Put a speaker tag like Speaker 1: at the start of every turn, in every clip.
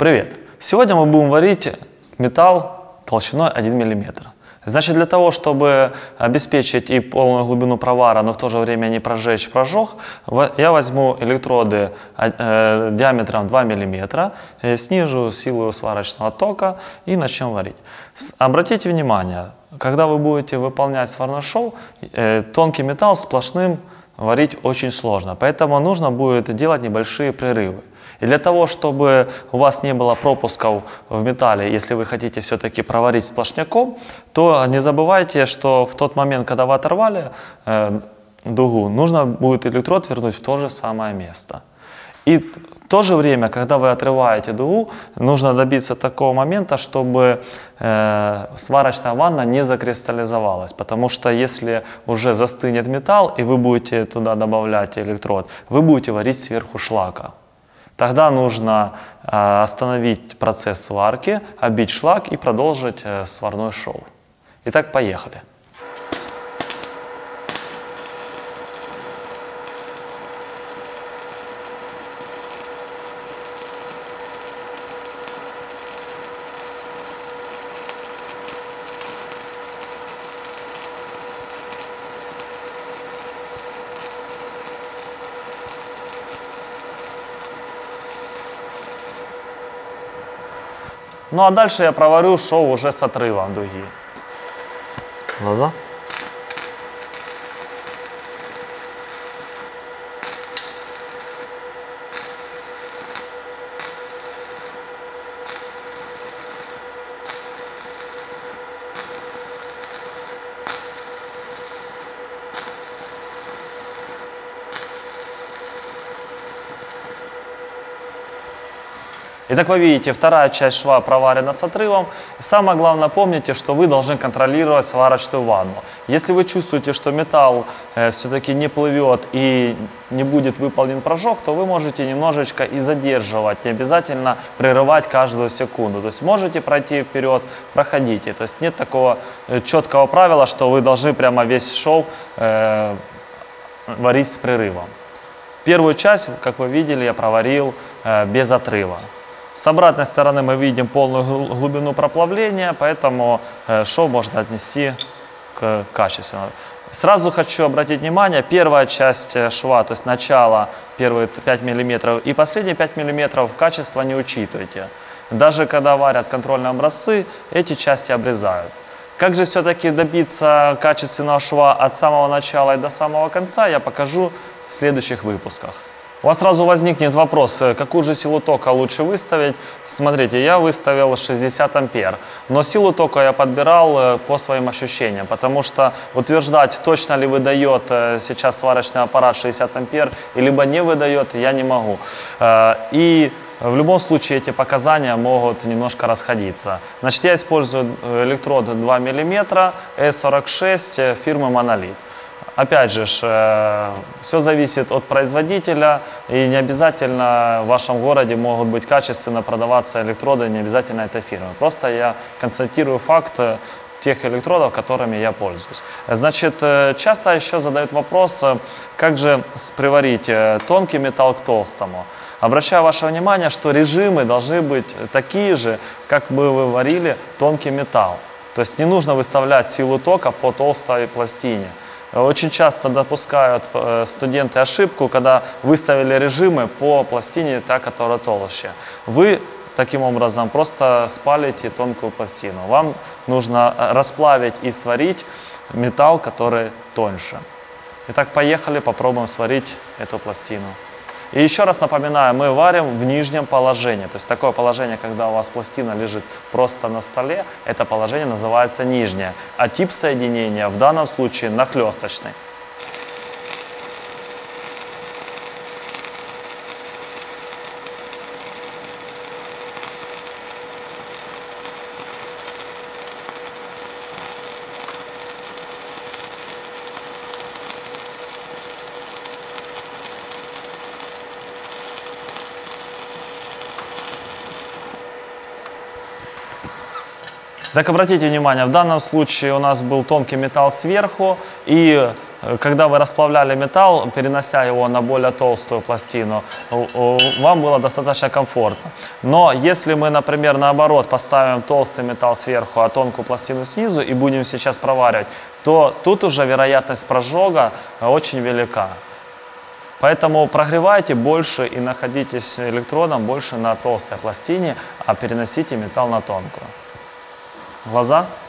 Speaker 1: Привет! Сегодня мы будем варить металл толщиной 1 мм. Значит, для того, чтобы обеспечить и полную глубину провара, но в то же время не прожечь прожог, я возьму электроды э, диаметром 2 мм, э, снижу силу сварочного тока и начнем варить. Обратите внимание, когда вы будете выполнять сварной шов, э, тонкий металл сплошным варить очень сложно, поэтому нужно будет делать небольшие прерывы. И для того, чтобы у вас не было пропусков в металле, если вы хотите все-таки проварить сплошняком, то не забывайте, что в тот момент, когда вы оторвали э, дугу, нужно будет электрод вернуть в то же самое место. И в то же время, когда вы отрываете дугу, нужно добиться такого момента, чтобы э, сварочная ванна не закристаллизовалась. Потому что если уже застынет металл, и вы будете туда добавлять электрод, вы будете варить сверху шлака. Тогда нужно э, остановить процесс сварки, обить шлак и продолжить э, сварной шов. Итак, поехали. Ну а дальше я проварю шоу уже с отрывом дуги. Глаза. Итак, вы видите, вторая часть шва проварена с отрывом. И самое главное, помните, что вы должны контролировать сварочную ванну. Если вы чувствуете, что металл э, все-таки не плывет и не будет выполнен прожог, то вы можете немножечко и задерживать, не обязательно прерывать каждую секунду. То есть можете пройти вперед, проходите. То есть нет такого э, четкого правила, что вы должны прямо весь шов э, варить с прерывом. Первую часть, как вы видели, я проварил э, без отрыва. С обратной стороны мы видим полную глубину проплавления, поэтому э, шов можно отнести к качественно. Сразу хочу обратить внимание, первая часть э, шва, то есть начало, первые 5 мм и последние 5 мм качество не учитывайте. Даже когда варят контрольные образцы, эти части обрезают. Как же все-таки добиться качественного шва от самого начала и до самого конца, я покажу в следующих выпусках. У вас сразу возникнет вопрос, э, какую же силу тока лучше выставить. Смотрите, я выставил 60 ампер, но силу тока я подбирал э, по своим ощущениям, потому что утверждать, точно ли выдает э, сейчас сварочный аппарат 60 ампер, либо не выдает, я не могу. И в любом случае эти показания могут немножко расходиться. Значит, я использую электрод 2 мм E46 фирмы Monolith. Опять же, э, все зависит от производителя, и не обязательно в вашем городе могут быть качественно продаваться электроды, не обязательно этой фирмы. Просто я констатирую факт э, тех электродов, которыми я пользуюсь. Значит, э, часто еще задают вопрос, как же приварить тонкий металл к толстому. Обращаю ваше внимание, что режимы должны быть такие же, как бы вы варили тонкий металл. То есть не нужно выставлять силу тока по толстой пластине. Очень часто допускают э, студенты ошибку, когда выставили режимы по пластине, та, которая толще. Вы таким образом просто спалите тонкую пластину. Вам нужно э, расплавить и сварить металл, который тоньше. Итак, поехали, попробуем сварить эту пластину. И еще раз напоминаю, мы варим в нижнем положении. То есть такое положение, когда у вас пластина лежит просто на столе, это положение называется нижнее. А тип соединения в данном случае нахлесточный. Так обратите внимание, в данном случае у нас был тонкий металл сверху, и э, когда вы расплавляли металл, перенося его на более толстую пластину, вам было достаточно комфортно. Но если мы, например, наоборот поставим толстый металл сверху, а тонкую пластину снизу и будем сейчас проваривать, то тут уже вероятность прожога э, очень велика. Поэтому прогревайте больше и находитесь электродом больше на толстой пластине, а переносите металл на тонкую. Глаза.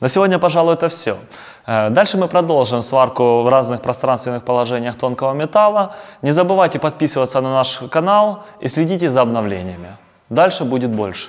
Speaker 1: На сегодня, пожалуй, это все. Э, Дальше мы продолжим сварку в разных пространственных положениях тонкого металла. Не забывайте подписываться на наш канал и следите за обновлениями. Дальше будет больше.